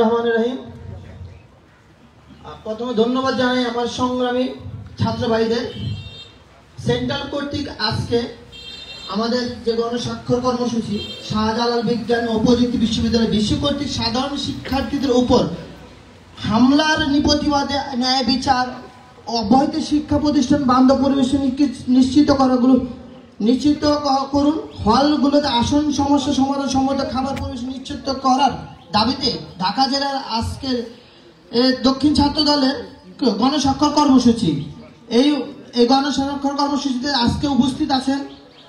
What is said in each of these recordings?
রহমান রহিম। প্রথমে ধন্যবাদ জানাই আমার সংগ্রামী ছাত্র ভাইদের। সেন্ট্রাল কর্তৃক আজকে আমাদের যে গণস্বাক্ষর কর্মসূচি, শাহজালাল বিজ্ঞান ও প্রযুক্তি বিশ্ববিদ্যালয় বিশ্ব কর্তৃক সাধারণ শিক্ষার্থীদের উপর হামলার নিপতিবাদে ন্যায় বিচার, অবৈধ শিক্ষা প্রতিষ্ঠান, বান্ধব পরিবেশ নিশ্চিত করাগুলো নিশ্চিত করুন, হলগুলোতে আসন, সমস্যা সমাধান সম্মত খাবার পরিবেশ নিশ্চিত করার দাবিতে ঢাকা জেলার আজকের দক্ষিণ ছাত্র দলের গণস্বাক্ষর কর্মসূচি। এই এই গণস্বাক্ষর কর্মসূচিতে আজকে উপস্থিত আছেন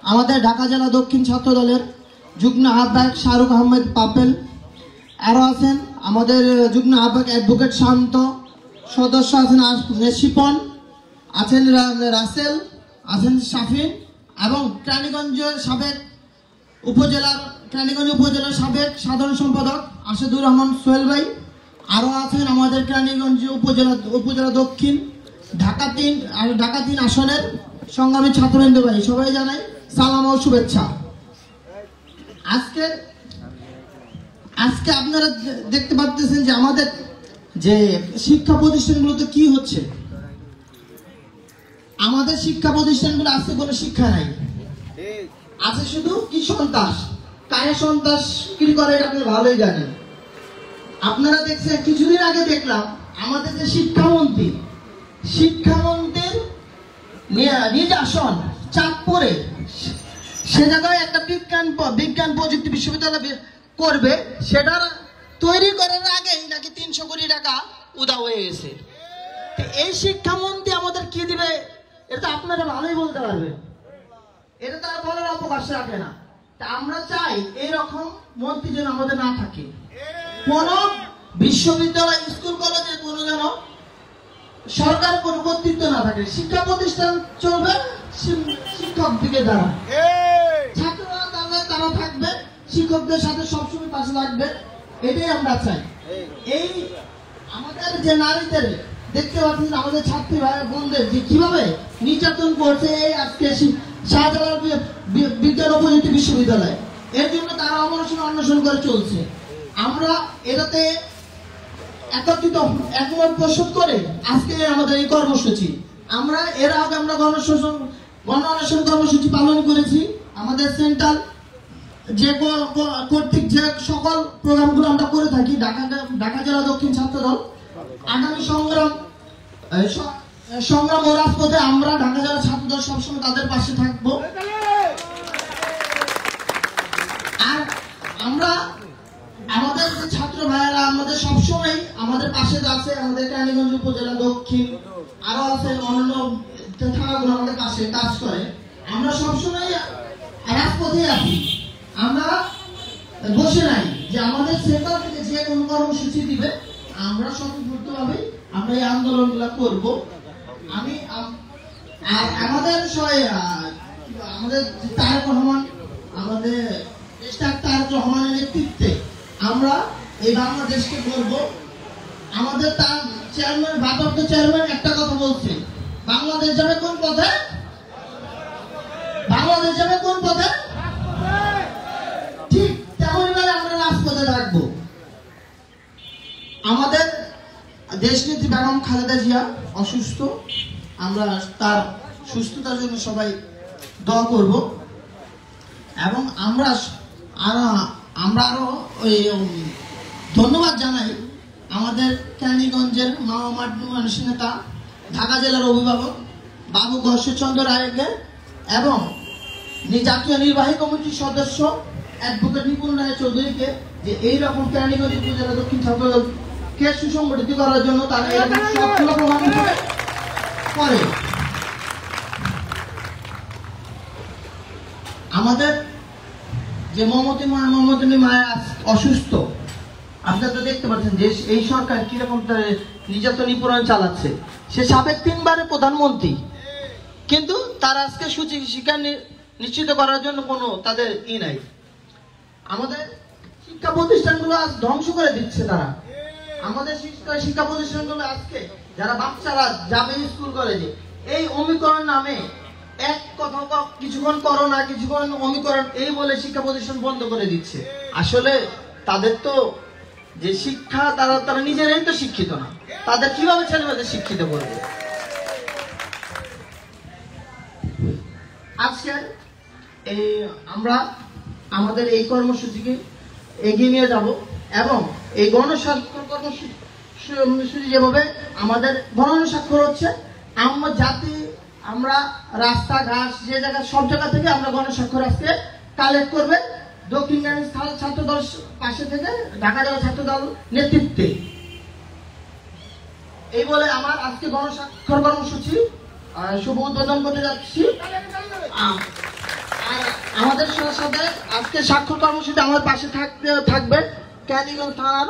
আমাদের ঢাকা জেলা দক্ষিণ ছাত্র দলের যুগ্ম আহ্বায়ক শাহরুখ আহমেদ পাপেল। আরও আছেন আমাদের যুগ্ম আহ্বায়ক অ্যাডভোকেট শান্ত। সদস্য আছেন আস- শিপন আছেন রাসেল। আছেন শাফিন। এবং কেরানীগঞ্জের সাবেক উপজেলার কেরানীগঞ্জ উপজেলার সাবেক সাধারণ সম্পাদক আসাদুর রহমান সোহেল ভাই আরও আছেন আমাদের কেরানীগঞ্জ উপজেলা উপজেলা দক্ষিণ, ঢাকা তিন, আর ঢাকা তিন আসনের সংগ্রামী ছাত্রবৃন্দ ভাই, সবাই জানাই সালাম ও শুভেচ্ছা। আজকে আজকে আপনারা দেখতে পাচ্ছেন যে আমাদের যে শিক্ষা প্রতিষ্ঠানগুলোতে কি হচ্ছে। আমাদের শিক্ষা প্রতিষ্ঠানগুলো আছে কোনো শিক্ষা নাই। আছে শুধু কি সন্ত্রাস? কারে সন্ত্রাস কি করে এটা আপনি ভালোই জানেন। আপনারা দেখছেন, কিছুদিন আগে দেখলাম আমাদের যে শিক্ষামন্ত্রী, শিক্ষামন্ত্রীর নিজ আসন, চাঁদপুরে। সে জায়গায় একটা বিজ্ঞান বিজ্ঞান প্রযুক্তি বিশ্ববিদ্যালয় করবে, সেটার তৈরি করার আগেই নাকি তিনশো কোটি টাকা উদা হয়ে গেছে। এই শিক্ষামন্ত্রী আমাদের কি দিবে? এটা আপনারা ভালোই বলতে পারবেন। এটা তারা বলার অবকাশ রাখে না। তা আমরা চাই এইরকম মন্ত্রী যেন আমাদের না থাকে। কোন বিশ্ববিদ্যালয় স্কুল কলেজে কোনো যেন সরকার কোনো কর্তৃত্ব না থাকে। শিক্ষা প্রতিষ্ঠান চলবে শিক্ষক দিকে দ্বারা ছাত্ররা তাহলে তারা থাকবে শিক্ষকদের সাথে সবসময় পাশে থাকবে এটাই আমরা চাই। এই আমাদের যে নারীদের দেখতে পাচ্ছেন আমাদের ছাত্রী ভাই বোনদের যে কীভাবে নির্যাতন করছে আজকে শাহজালাল বিজ্ঞান ও প্রযুক্তি বিশ্ববিদ্যালয়। এর জন্য তারা অনশন অন্বেষণ করে চলছে। আমরা এটাতে একত্রিত একমত প্রস্তুত করে আজকে আমাদের এই কর্মসূচি। আমরা এর আগে আমরা গণশোষণ গণ অনশন কর্মসূচি পালন করেছি। আমাদের সেন্ট্রাল যে কর্তৃক যে সকল প্রোগ্রামগুলো আমরা করে থাকি, ঢাকা ঢাকা জেলা দক্ষিণ ছাত্র দল আগামী সংগ্রাম সংগ্রাম ও রাজপথে আমরা ঢাকা জেলা ছাত্র দল সবসময় তাদের পাশে থাকব। আর আমরা আমাদের ছাত্র ভাইয়েরা, আমাদের সবসময় আমাদের পাশে আছে আমাদের কেরানীগঞ্জ উপজেলা দক্ষিণ, আরও আছে অন্যান্য থানাগুলো আমাদের পাশে কাজ করে। আমরা সবসময় রাজপথে আছি। আমরা বসে নাই যে আমাদের সেন্টার থেকে যে কোনো কর্মসূচি দিবে, আমরা স্বতঃস্ফূর্তভাবে আমরা এই আন্দোলনগুলো করব। আমি আমাদের সবাই- রহমান, আমাদের তারেক রহমানের নেতৃত্বে আমরা এই বাংলাদেশকে বলব। আমাদের তার চেয়ারম্যান, ভারপ্রাপ্ত চেয়ারম্যান একটা কথা বলছে। বাংলাদেশ যাবে কোন পথে? বাংলাদেশ যাবে দেশনেত্রী বেগম খালেদা জিয়া অসুস্থ। আমরা তার সুস্থতার জন্য সবাই দোয়া করব। এবং আমরা আমরা আরও ওই ধন্যবাদ জানাই আমাদের ক্যানিগঞ্জের মামামাট মানুষের নেতা, ঢাকা জেলার অভিভাবক বাবু ঘর্ষচন্দ্র রায়কে এবং জাতীয় নির্বাহী কমিটির সদস্য অ্যাডভোকেট নিপুণ রায় চৌধুরীকে যে এইরকম কেরানীগঞ্জ উপজেলা দক্ষিণ ছাত্র দলকে সুসংগঠিত করার জন্য তারা সবগুলো প্রমাণ করে। আমাদের যে মমতি মা মমতিনী মায়া অসুস্থ আপনারা তো দেখতে পাচ্ছেন যে এই সরকার কীরকম নির্যাতন নিপীড়ন চালাচ্ছে। সে সাবেক তিনবারের প্রধানমন্ত্রী। কিন্তু তার আজকে সূচি শিক্ষা নিশ্চিত করার জন্য কোনো তাদের ই নাই। আমাদের শিক্ষা প্রতিষ্ঠানগুলো আজ ধ্বংস করে দিচ্ছে তারা। আমাদের শিক্ষা শিক্ষা প্রতিষ্ঠানগুলো আজকে যারা বাচ্চারা যাবে স্কুল কলেজে, এই অমিকরণ নামে এক কথা কিছুক্ষণ করো না, কিছুক্ষণ অমিকরণ, এই বলে শিক্ষা প্রতিষ্ঠান বন্ধ করে দিচ্ছে। আসলে তাদের তো যে শিক্ষা, তারা তারা নিজেরাই তো শিক্ষিত না। তাদের কীভাবে ছেলেমেয়েদের শিক্ষিত করবে? আজকে এই আমরা আমাদের এই কর্মসূচিকে এগিয়ে নিয়ে যাব এবং এই গণস্বাক্ষর কর্মসূচি সূচি যেভাবে আমাদের গণস্বাক্ষর হচ্ছে, আমরা জাতি, আমরা রাস্তাঘাট, যে জায়গা, সব জায়গা থেকে আমরা গণস্বাক্ষর আজকে কালেক্ট করবে। দক্ষিণ ছাত্র দল পাশে থেকে ঢাকা জেলা ছাত্র দল নেতৃত্বে। এই বলে আমার আজকে গণস্বাক্ষর কর্মসূচি শুভ উদ্বোধন করতে যাচ্ছি। আর আমাদের সাথে আজকে স্বাক্ষর কর্মসূচি আমার পাশে থাকবে ক্যানিগঞ্জ থানার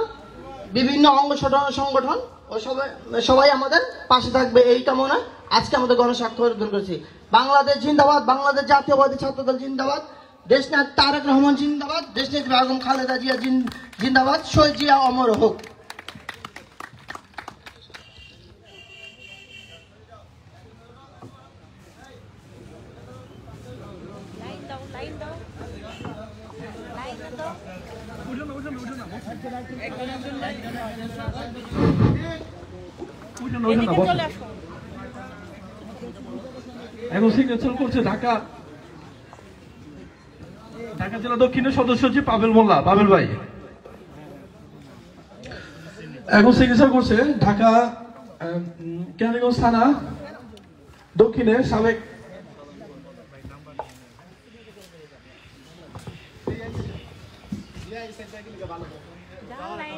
বিভিন্ন অঙ্গ সংগঠন- ও সবাই সবাই আমাদের পাশে থাকবে এই কামনা আজকে আমাদের গণস্বাক্ষর অর্জন করেছি। বাংলাদেশ জিন্দাবাদ, বাংলাদেশ জাতীয়বাদী ছাত্রদল জিন্দাবাদ দেশনাথ তারেক রহমান জিন্দাবাদ দেশনেত্রী বেগম খালেদা জিয়া জিন- জিন্দাবাদ, শহীদ জিয়া অমর হোক। এখন সিগনেচার করছে ঢাকা। ঢাকা জেলা দক্ষিণের সদস্য হচ্ছে পাবেল মোল্লা। পাবেল ভাই। এখন সিগনেচার করছে ঢাকা কেরানীগঞ্জ থানা দক্ষিণের সাবেক যাও লাইন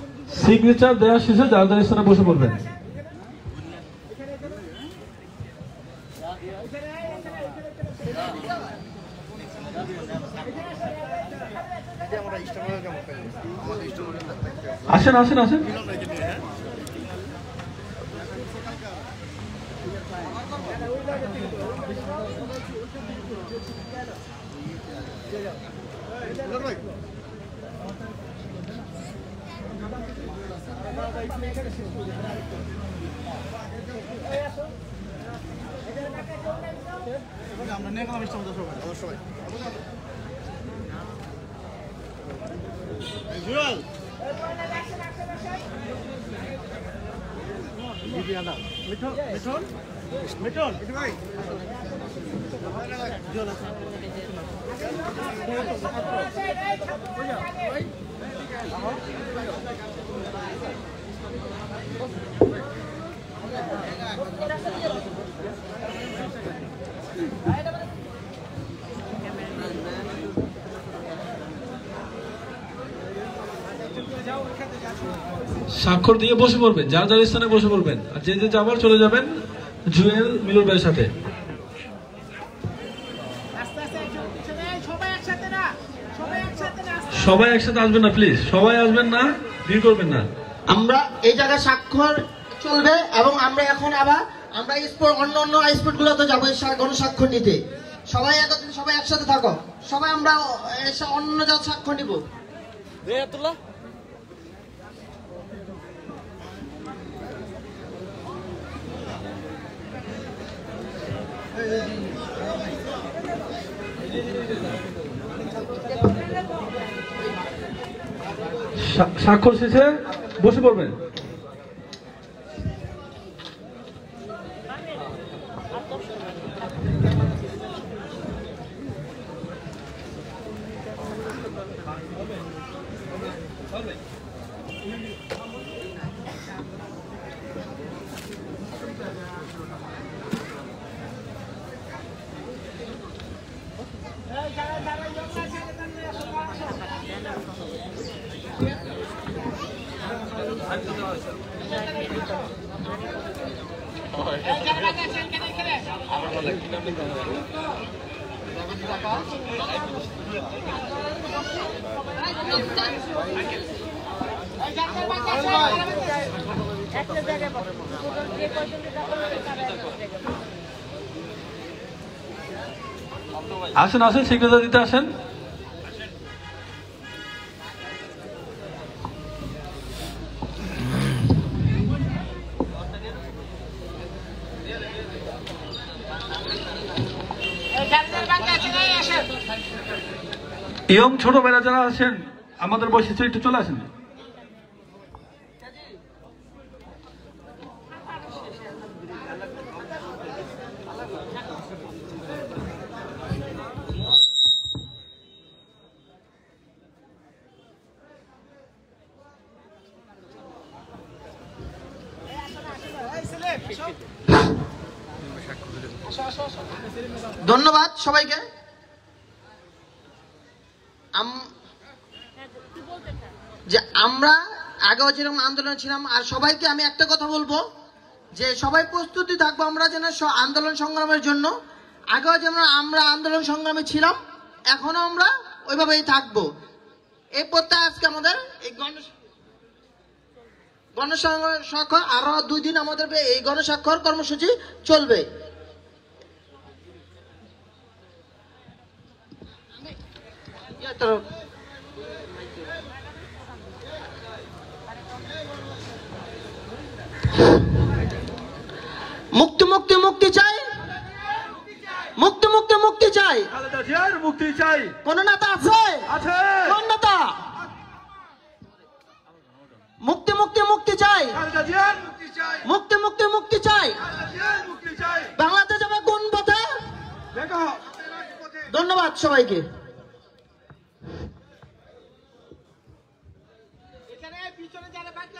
সিগনেচার দেওয়া শেষে যার স্থানে বসে পড়বেন। আসেন আসেন আসেন। আমরা নিয়ে গেলাম ইচ্ছা মতো সবাই আমার সবাই জুয়াল মিঠন মিঠন মিঠন ভাই জল স্বাক্ষর দিয়ে বসে পড়বেন, যার যার স্থানে বসে পড়বেন। আর যে যে যাবার চলে যাবেন, জুয়েল মিলুর ভাইয়ের সাথে। সবাই একসাথে আসবেন না প্লিজ সবাই আসবেন না ভিড় করবেন না। আমরা এই জায়গায় স্বাক্ষর চলবে এবং আমরা এখন আবার আমরা স্পোর্ট অন্য অন্য স্পোর্ট গুলোতে যাব এই গণস্বাক্ষর নিতে। সবাই একত্রে সবাই একসাথে থাকো। সবাই আমরা অন্য জায়গায় স্বাক্ষর নিব। স্বা- স্বাক্ষর শেষে বসে পড়বেন। আসেন আসেন সিগনেচার দিতে আসেন। ইয়ং ছোট ভাইরা যারা আছেন আমাদের বসেছে একটু চলে আসেন। ধন্যবাদ সবাইকে আম- হ্যাঁ, তুই বলতে থাক। যে আমরা আগেও যেরকম আন্দোলন ছিলাম, আর সবাইকে আমি একটা কথা বলব, যে সবাই প্রস্তুতি থাকব আমরা যেন আন্দোলন সংগ্রামের জন্য। আগেও যেমন আমরা আন্দোলন সংগ্রামে ছিলাম, এখনও আমরা ওইভাবেই থাকব। এই প্রত্যয় আজকে আমাদের, এই গণ গণস্বাক্ষর আরও দুই দিন আমাদের এই গণস্বাক্ষর কর্মসূচি চলবে ইয়া তোর- মুক্তি মুক্তি মুক্তি চাই। মুক্তি মুক্তি মুক্তি চাই। মুক্তি চাই। কোন নেতা আছে? আছে। কোন নেতা? মুক্তি মুক্তি মুক্তি চাই। মুক্তি মুক্তি মুক্তি চাই। বাংলাদেশ যাবে কোন পথে? ধন্যবাদ সবাইকে।